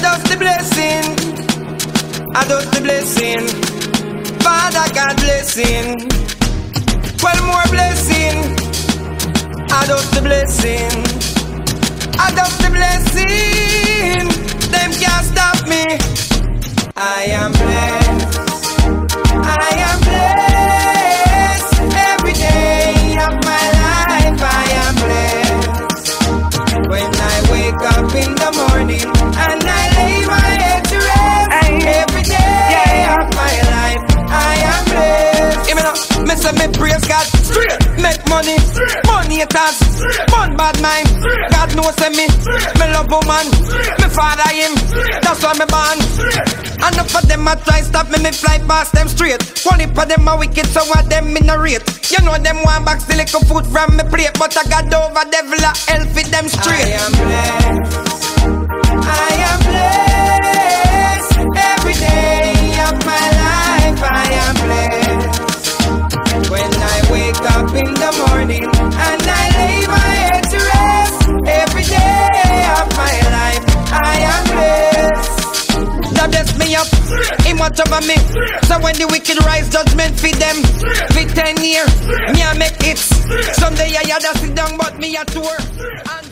does the blessing. I does the blessing. Father God blessing. Well more blessing. I does the blessing. I does the blessing. Them can't stop me. I am blessed. Say me praise God. Make money, money haters, fun bad mind. God knows say me, me love woman, me father him. That's why me born. Enough of them a try stop me, me fly past them straight. One of them a wicked, so what them in a rate. You know them want back the little food from me plate, but I got over devil a hell fit them straight. And I lay my head to rest. Every day of my life I am blessed. God bless me up, Him watch over me. So when the wicked rise, judgment feed them. For ten years, me I make hits. Someday I had to sit down, but me a tour. And